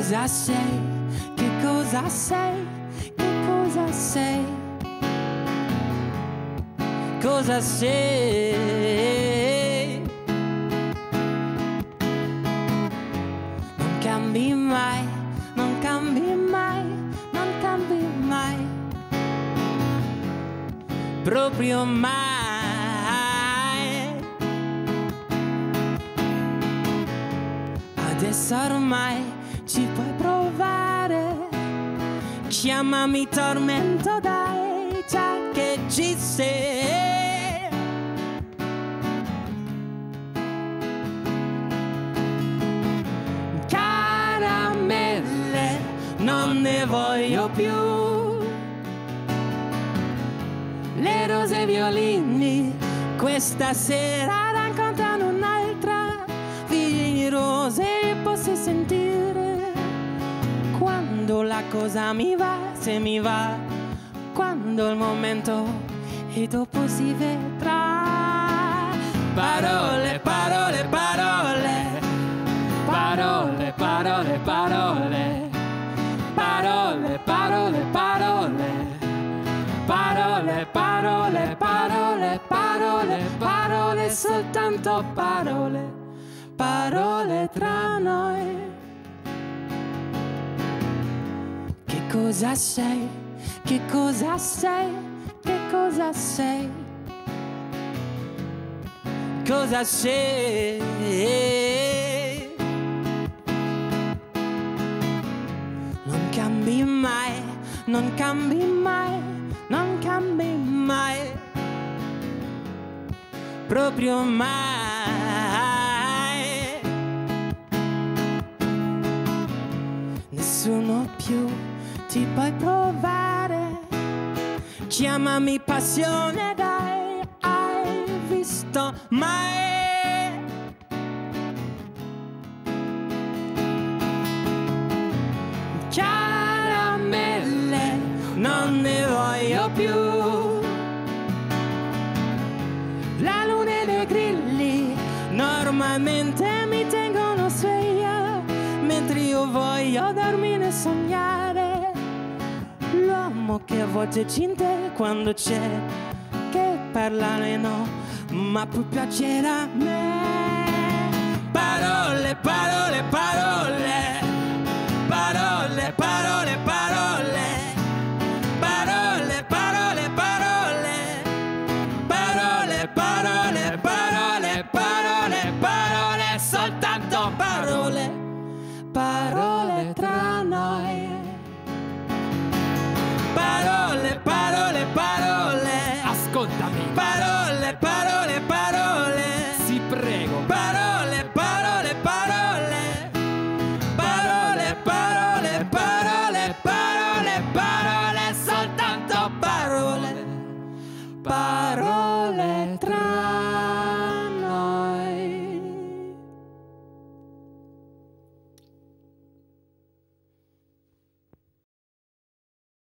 cosa sei? Che cosa sei? Che cosa sei? Cosa sei? Non cambi mai, non cambi mai, non cambi mai. Proprio mai. Adesso ormai ci puoi provare. Chiamami tormento, dai, già che ci sei. Caramelle, non ne voglio più. Le rose e i violini questa sera raccontano un'altra. Vieni rose posso sentire cosa mi va, se mi va, quando il momento e dopo si vedrà. Parole, parole, parole, parole, parole, parole, parole, parole, parole. Parole, parole, parole, parole, parole, soltanto parole, parole tra noi. Cosa sei? Che cosa sei? Che cosa sei? Cosa sei? Non cambi mai, non cambi mai, non cambi mai, proprio mai. Nessuno più ti puoi provare, chiamami passione, dai, hai visto mai? caramelle non ne voglio più. La luna e dei grilli normalmente mi tengono sveglia, mentre io voglio dormire e sognare. Che avvolge cinte quando c'è che parlare no, ma più piacere a me. Parole, parole, parole. Parole, parole, parole, parole, parole, parole, parole, parole, ascoltami. Parole, parole, parole. Si prego. Parole, parole, parole. Parole, parole, parole, parole, parole, soltanto parole. Parole.